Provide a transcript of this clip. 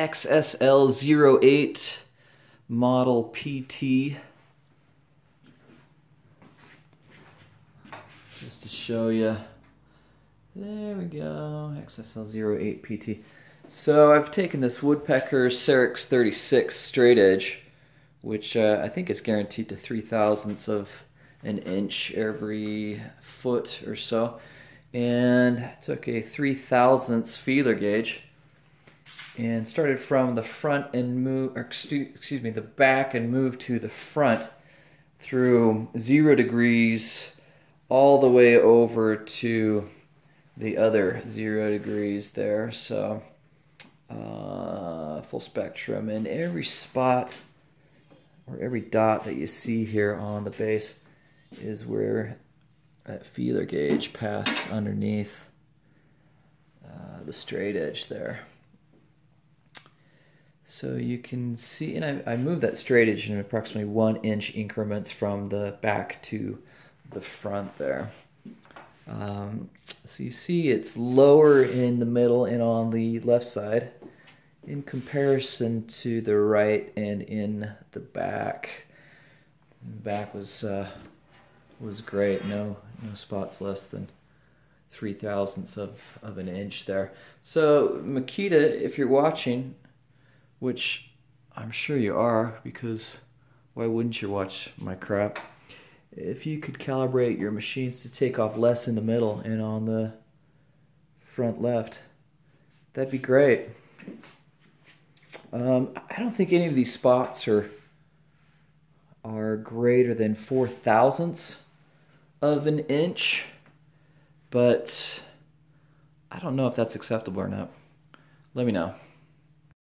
XSL08 model PT. Just to show you. There we go, XSL08 PT. So I've taken this Woodpecker SERX 36 straight edge, which uh, I think is guaranteed to 3 thousandths of an inch every foot or so, and took a 3 thousandths feeler gauge and started from the front and move, excuse me, the back and moved to the front through zero degrees all the way over to the other zero degrees there. So uh, full spectrum and every spot or every dot that you see here on the base is where that feeler gauge passed underneath uh, the straight edge there. So you can see, and I, I moved that straight edge in approximately one inch increments from the back to the front there. Um, so you see it's lower in the middle and on the left side in comparison to the right and in the back. The back was uh, was great. No no spots less than three thousandths of, of an inch there. So Makita, if you're watching, which I'm sure you are because why wouldn't you watch my crap? If you could calibrate your machines to take off less in the middle and on the front left, that'd be great. Um, I don't think any of these spots are are greater than four thousandths of an inch, but I don't know if that's acceptable or not. Let me know.